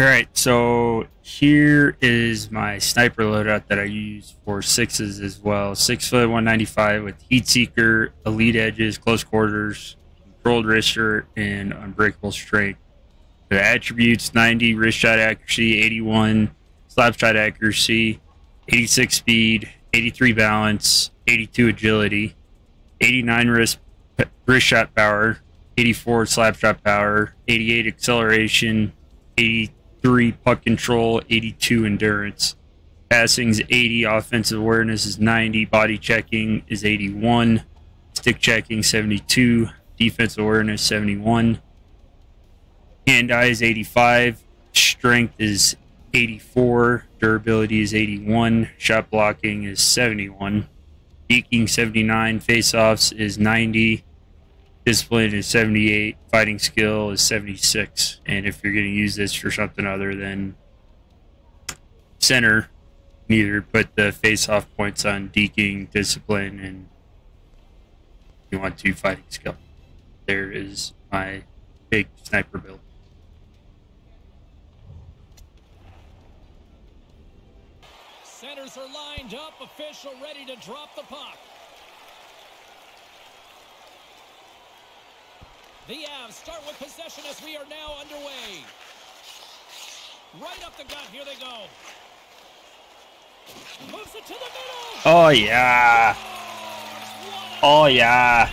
All right, so here is my sniper loadout that I use for sixes as well. Six foot, 195 with heat seeker, elite edges, close quarters, controlled wrister, and unbreakable strength. The attributes 90 wrist shot accuracy, 81 slap shot accuracy, 86 speed, 83 balance, 82 agility, 89 wrist, wrist shot power, 84 slap shot power, 88 acceleration, 80 three puck control, 82 endurance. Passing's 80, offensive awareness is 90, body checking is 81, stick checking 72, defensive awareness 71. Hand eye is 85, strength is 84, durability is 81, shot blocking is 71, deking 79, face offs is 90, Discipline is 78. Fighting skill is 76. And if you're going to use this for something other than center, neither put the face-off points on deking, discipline, and you want to fighting skill. There is my big sniper build. Centers are lined up, official ready to drop the puck. The Avs start with possession as we are now underway. Right up the gut, here they go. Moves it to the middle. Oh, yeah. Oh, yeah.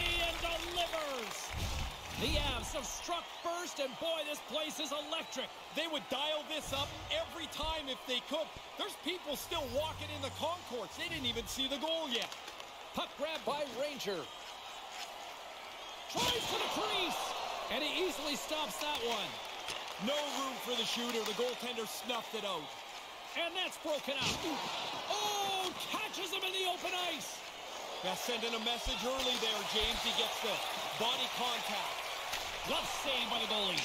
The Avs have struck first, and boy, this place is electric. They would dial this up every time if they could. There's people still walking in the concourse. They didn't even see the goal yet. Puck grab by Ranger. Tries to the crease. And he easily stops that one. No room for the shooter. The goaltender snuffed it out. And that's broken out. Oh, catches him in the open ice. That's sending a message early there, James. He gets the body contact. Love save by the goalie.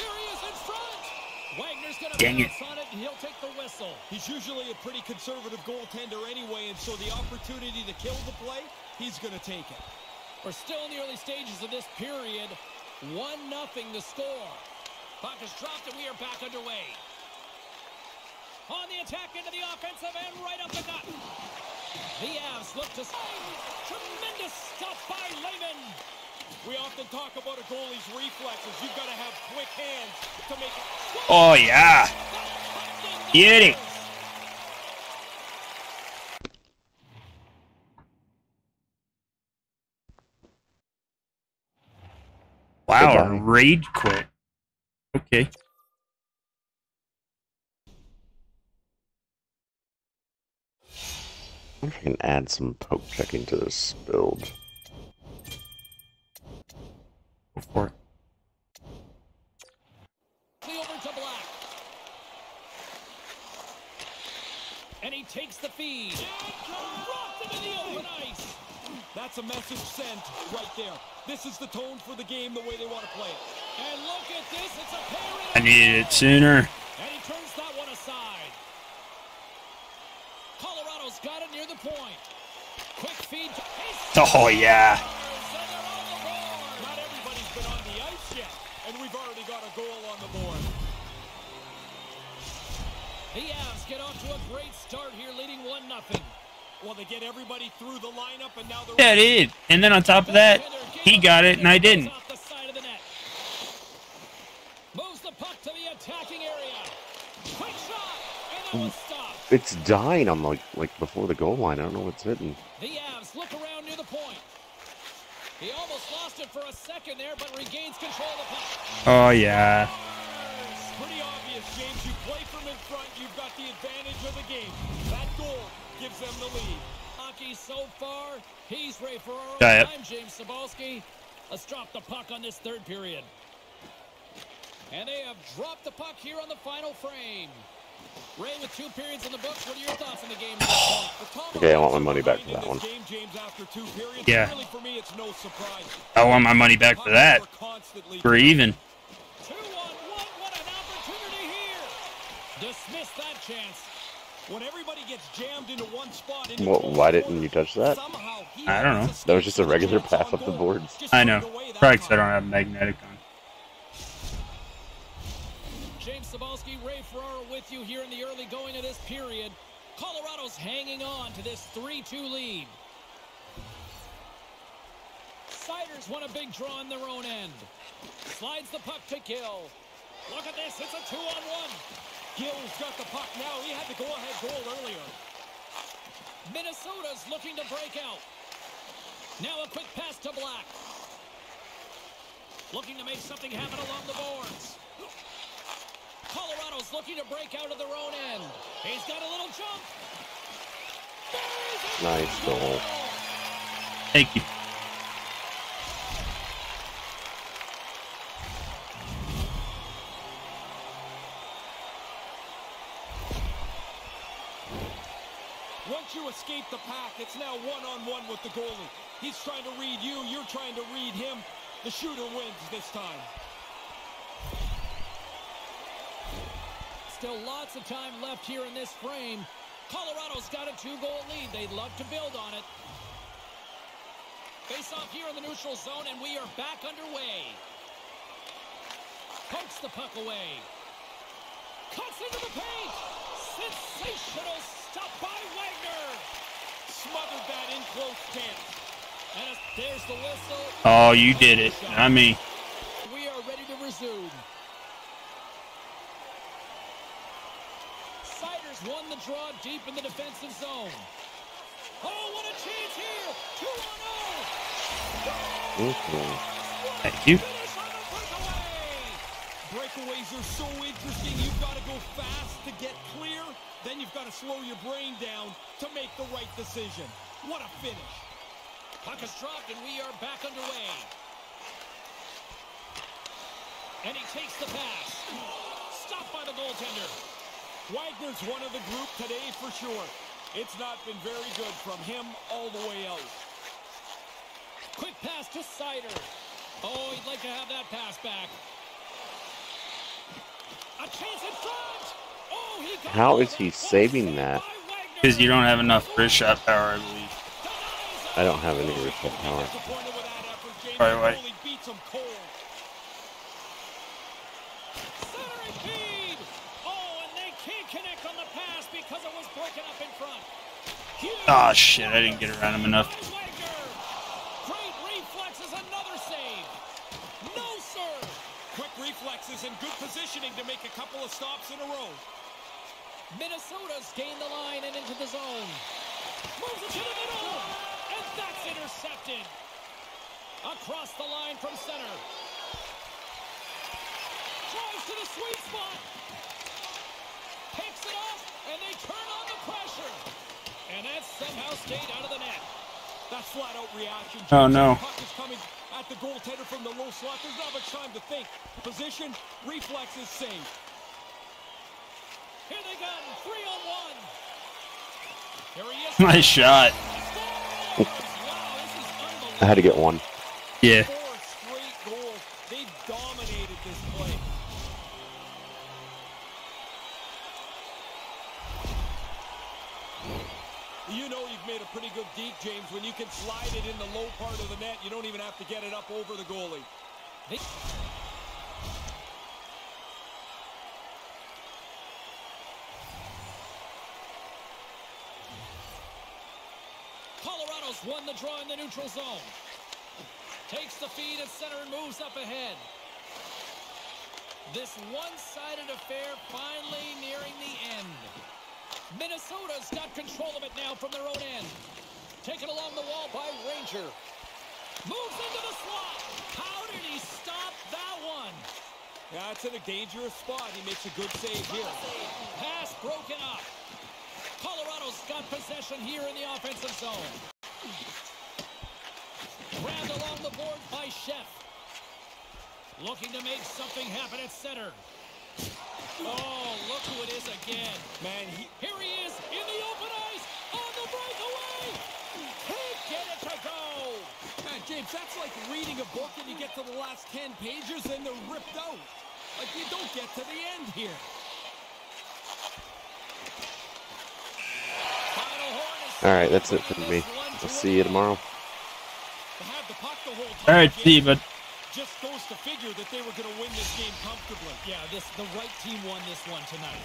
Here he is in front. Wagner's going to bounce on it, and he'll take the whistle. He's usually a pretty conservative goaltender anyway, and so the opportunity to kill the play, he's going to take it. We're still in the early stages of this period. 1-0 the score. Puck is dropped and we are back underway. On the attack into the offensive end, right up the gut. The Avs look to... Tremendous stop by Lehman. We often talk about a goalie's reflexes. You've got to have quick hands to make it... Oh, yeah. Get. Wow, raid quit. Okay. I if I can add some poke checking to this build. Go for it. Over to Black. And he takes the feed. Rocked into the open ice. That's a message sent right there. This is the tone for the game, the way they want to play it. And look at this, it's a pair I needed it sooner. And he turns that one aside. Colorado's got it near the point. Quick feed. Oh, yeah. Not everybody's been on the ice yet, and we've already got a goal on the board. The Avs get off to a great start here, leading 1-0. Well, they get everybody through the lineup, and now they're... Yeah, it did. And then on top of that, he got it, and I didn't. Moves the puck to the attacking area. Quick shot, and that was stopped. It's dying on like like before the goal line. I don't know what's hitting. The Avs look around near the point. He almost lost it for a second there, but regains control of the puck. Oh, yeah. Gives them the lead. Hockey so far, he's ready for our Got it. time, James Cybulski. Let's drop the puck on this third period. And they have dropped the puck here on the final frame. Ray, with two periods in the books, what are your thoughts on the game? at this point? Okay, I want my money back for that one. Game, James, after two periods, Yeah. really for me, it's no surprise. I want my money back for that. We're constantly We're even. Two on one, what an opportunity here. Dismiss that chance. Well, close why didn't you touch that? I don't know. That was just a regular chance pass up the goal. boards. I know. it Probably because I don't have magnetic on. James Cybulski, Ray Ferraro with you here in the early going of this period. Colorado's hanging on to this 3-2 lead. Siders want a big draw on their own end. Slides the puck to Gill. Look at this. It's a two-on-one. Gill's got the puck now. He had the go-ahead goal earlier. Minnesota's looking to break out. Now a quick pass to Black. Looking to make something happen along the boards. Colorado's looking to break out of their own end. He's got a little jump. Buries it. Nice goal. Thank you. Once you escape the pack, it's now one-on-one with the goalie. He's trying to read you. You're trying to read him. The shooter wins this time. Still lots of time left here in this frame. Colorado's got a two-goal lead. They'd love to build on it. Face off here in the neutral zone, and we are back underway. Pokes the puck away. Cuts into the paint. Sensational stop by. Smothered that in close stance. And there's the whistle. Oh, you did it. I mean, We are ready to resume. Siders won the draw deep in the defensive zone. Oh, what a chance here! Two on oh! Mhm. thank you. Finish on the breakaway! Breakaways are so interesting. You've got to go fast get clear. Then you've got to slow your brain down to make the right decision. What a finish. Puck is dropped and we are back underway. And he takes the pass. Stopped by the goaltender. Wagner's one of the group today for sure. It's not been very good from him all the way out. Quick pass to Sider. Oh, he'd like to have that pass back. A chance in front. He got How it. is he saving that? Because you don't have enough wrist shot power, I believe. I don't have any wrist shot power. Disappointed with that effort, James. Right, The right. goalie beats him cold. Centering feed. Oh, and they can't connect on the pass because it was broken up in front. Huge Ah, shit. I didn't get around him enough. Great reflexes, another save. No, sir. Quick reflexes and good positioning to make a couple of stops in a row. Minnesota's gained the line and into the zone. Moves it to the middle. And that's intercepted. Across the line from center. Drives to the sweet spot. Picks it up, and they turn on the pressure. And that somehow stayed out of the net. That's flat out reaction. Oh, no. Puck is coming at the goaltender from the low slot. There's not much time to think. Position, reflexes, save. Here they come, three on one. Here he is. Nice shot. Wow, this is unbelievable. I had to get one. Yeah. Four straight goals. They dominated this play. You know you've made a pretty good deep, James, when you can slide it in the low part of the net. You don't even have to get it up over the goalie. Colorado's won the draw in the neutral zone. Takes the feed at center and moves up ahead. This one-sided affair finally nearing the end. Minnesota's got control of it now from their own end. Taken along the wall by Ranger. Moves into the slot. How did he stop that one? Yeah, in a dangerous spot. He makes a good save here. Pass broken up. Colorado's got possession here in the offensive zone. Grabbed along the board by Chef. Looking to make something happen at center. Oh, look who it is again. Man, he, Here he is in the open ice on the breakaway. Can't get it to go. man, James, that's like reading a book and you get to the last 10 pages and they're ripped out. Like you don't get to the end here. Final horn is All right, that's it for me. this one to I'll see you tomorrow. To have the puck the whole time. All right, see you, bud. Just goes to figure that they were going to win this game comfortably. Yeah, this the right team won this one tonight.